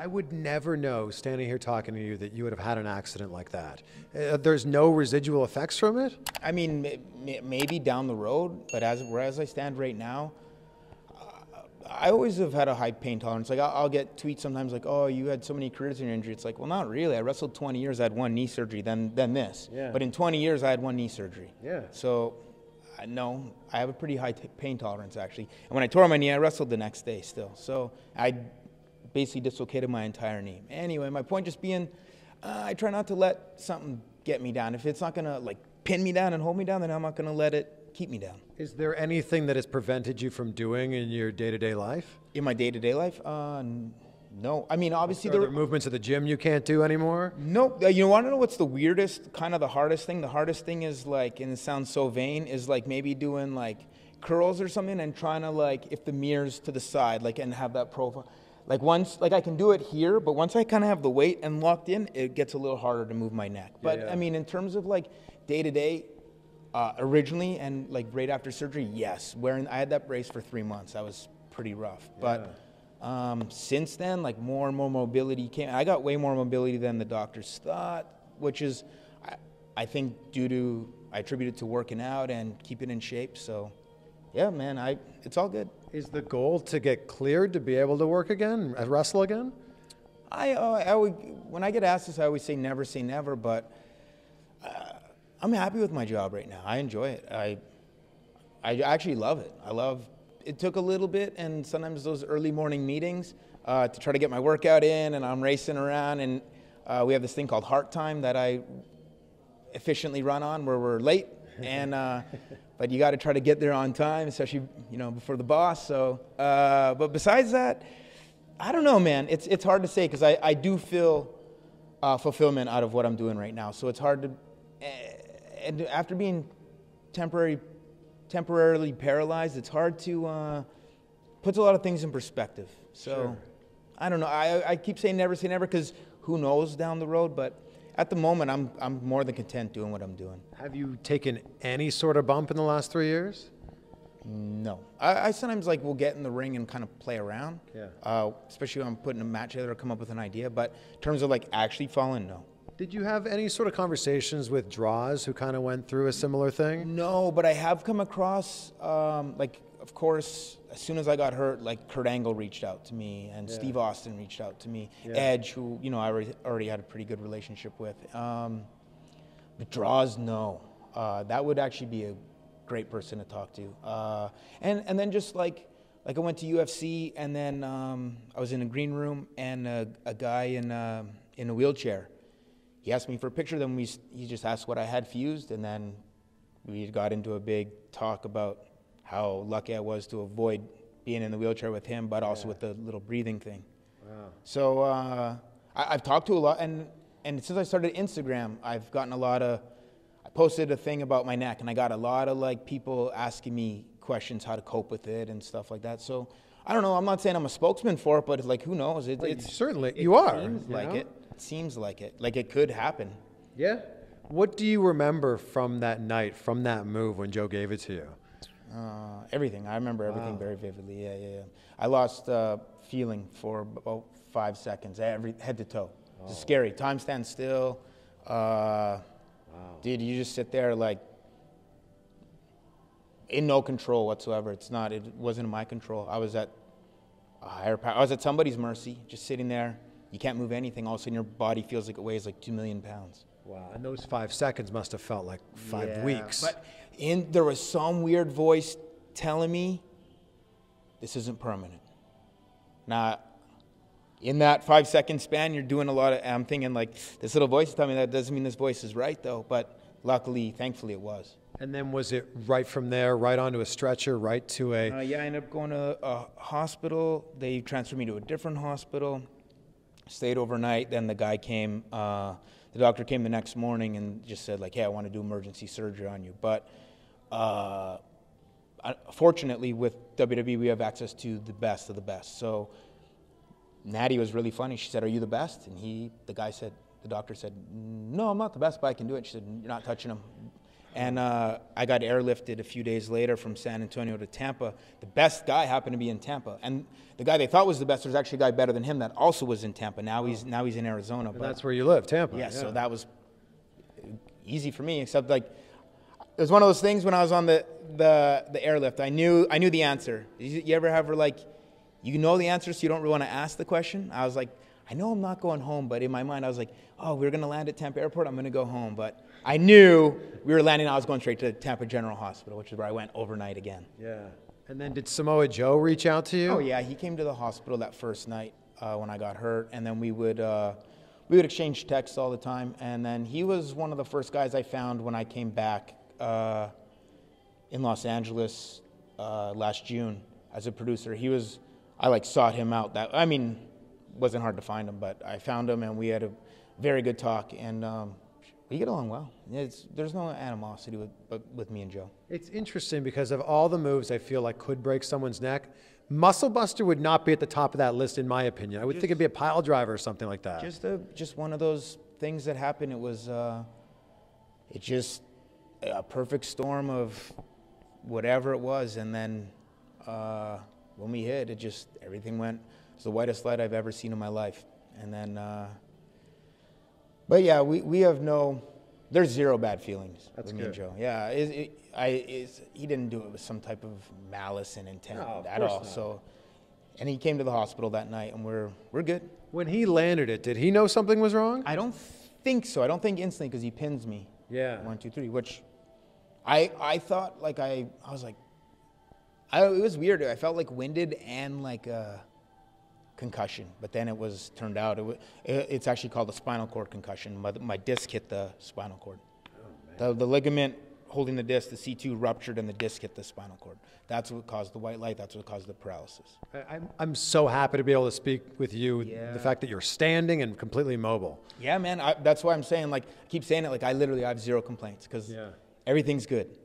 I would never know, standing here talking to you, that you would have had an accident like that. Uh, there's no residual effects from it? I mean, maybe down the road, but as whereas I stand right now, I always have had a high pain tolerance. Like I'll, I'll, get tweets sometimes like, "Oh, you had so many careers in your injury." It's like, well, not really. I wrestled 20 years. I had one knee surgery, then then this. Yeah. But in 20 years, I had one knee surgery. Yeah. So, I no, I have a pretty high t- pain tolerance actually. And when I tore my knee, I wrestled the next day still. So I basically dislocated my entire knee. Anyway, my point just being, uh, I try not to let something get me down. If it's not gonna like pin me down and hold me down, then I'm not gonna let it keep me down. Is there anything that has prevented you from doing in your day to day life? In my day to day life? Uh, no. I mean, obviously, Are there, there movements at the gym you can't do anymore? No. Uh, you want to know what's the weirdest, kind of the hardest thing? The hardest thing is like, and it sounds so vain, is like maybe doing like curls or something and trying to like, if the mirror's to the side, like, and have that profile. Like once, like I can do it here, but once I kind of have the weight and locked in, it gets a little harder to move my neck. But yeah. I mean, in terms of like day to day, uh, originally and like right after surgery, yes. Wearing, I had that brace for three months. That was pretty rough. Yeah. But um, since then, like more and more mobility came. I got way more mobility than the doctors thought, which is, I, I think, due to I attribute it to working out and keeping in shape. So, yeah, man, I it's all good. Is the goal to get cleared to be able to work again, wrestle again? I, uh, I would, when I get asked this, I always say never say never, but I'm happy with my job right now. I enjoy it. I I actually love it. I love. It took a little bit, and sometimes those early morning meetings uh, to try to get my workout in, and I'm racing around, and uh, we have this thing called Hart Time that I efficiently run on, where we're late, and uh, but you got to try to get there on time, especially you know before the boss. So, uh, but besides that, I don't know, man. It's it's hard to say because I I do feel uh, fulfillment out of what I'm doing right now. So it's hard to and after being temporary, temporarily paralyzed, it's hard to uh, puts a lot of things in perspective. So sure. I don't know. I, I keep saying never say never because who knows down the road, but at the moment, I'm, I'm more than content doing what I'm doing. Have you taken any sort of bump in the last three years? No. I, I sometimes like will get in the ring and kind of play around. Yeah. Uh, especially when I'm putting a match together or come up with an idea. But in terms of like actually falling, no. Did you have any sort of conversations with Droz who kind of went through a similar thing? No, but I have come across, um, like, of course, as soon as I got hurt, like Kurt Angle reached out to me and yeah. Steve Austin reached out to me. Yeah. Edge, who you know I already, already had a pretty good relationship with. Um, but Droz, no. Uh, that would actually be a great person to talk to. Uh, and and then just like like I went to UFC and then um, I was in a green room and a, a guy in uh, in a wheelchair he asked me for a picture. Then we, he just asked what I had fused, and then we got into a big talk about how lucky I was to avoid being in the wheelchair with him, but also yeah. with the little breathing thing. Wow. So uh, I, have talked to a lot, and and since I started Instagram, I've gotten a lot of. I posted a thing about my neck, and I got a lot of like people asking me questions how to cope with it and stuff like that. So I don't know. I'm not saying I'm a spokesman for it, but it's like who knows? It, it's certainly it you are. Seems you like know? it seems like it. Like it could happen. Yeah. What do you remember from that night, from that move when Joe gave it to you? Uh, everything. I remember everything wow. very vividly. Yeah, yeah, yeah. I lost uh, feeling for about five seconds, every head to toe. Oh. It's scary. Time stands still. Uh, wow. Dude, you just sit there like in no control whatsoever. It's not. It wasn't in my control. I was at a higher power. I was at somebody's mercy, just sitting there you can't move anything. All of a sudden, your body feels like it weighs like two million pounds. Wow. And those five seconds must have felt like five yeah, weeks. But in, there was some weird voice telling me this isn't permanent. Now, in that five second span, you're doing a lot of. I'm thinking like this little voice is telling me that doesn't mean this voice is right though. But luckily, thankfully, it was. And then was it right from there, right onto a stretcher, right to a? Uh, yeah, I ended up going to a hospital. They transferred me to a different hospital stayed overnight. Then the guy came, uh, the doctor came the next morning and just said like, "Hey, I want to do emergency surgery on you." But uh, fortunately, with WWE, we have access to the best of the best. So Natty was really funny. She said, "Are you the best?" And he, the guy said, the doctor said, "No, I'm not the best, but I can do it." She said, "You're not touching him." And uh, I got airlifted a few days later from San Antonio to Tampa. The best guy happened to be in Tampa, and the guy they thought was the best was actually a guy better than him that also was in Tampa. Now he's now he's in Arizona. And that's where you live, Tampa. Yeah, so that was easy for me. Except like it was one of those things when I was on the the the airlift. I knew I knew the answer. You, you ever have her like, you know the answer, so you don't really want to ask the question. I was like, I know I'm not going home, but in my mind I was like, oh, we're gonna land at Tampa Airport. I'm gonna go home, but I knew we were landing. I was going straight to Tampa General Hospital, which is where I went overnight again. Yeah. And then did Samoa Joe reach out to you? Oh yeah, he came to the hospital that first night uh, when I got hurt, and then we would uh, we would exchange texts all the time. And then he was one of the first guys I found when I came back uh, in Los Angeles uh, last June as a producer. He was I like sought him out. That I mean, wasn't hard to find him, but I found him, and we had a very good talk, and um, we get along well. It's, there's no animosity with but with me and Joe. It's interesting because of all the moves I feel like could break someone's neck, Muscle Buster would not be at the top of that list, in my opinion. I would think it'd be a pile driver or something like that. Just a just one of those things that happened. It was uh, it just a perfect storm of whatever it was, and then uh, when we hit, it just everything went. It's the whitest light I've ever seen in my life, and then. Uh, but yeah, we, we have no. There's zero bad feelings That's with me and good. Joe. Yeah, it, it, I it's, he didn't do it with some type of malice and intent No, of at course all. not. So, and he came to the hospital that night, and we're we're good. When he landed it, did he know something was wrong? I don't think so. I don't think instantly because he pins me. Yeah. One, two, three. Which I I thought like I I was like I it was weird. I felt like winded and like a concussion. But then it was turned out it, wa- it it's actually called a spinal cord concussion. My my disc hit the spinal cord. the the ligament holding the disc, the C2 ruptured and the disc hit the spinal cord. That's what caused the white light. That's what caused the paralysis. I'm, I'm so happy to be able to speak with you. Yeah. The fact that you're standing and completely mobile. Yeah, man. I, that's why I'm saying like I keep saying it. Like I literally I have zero complaints because Yeah. everything's good.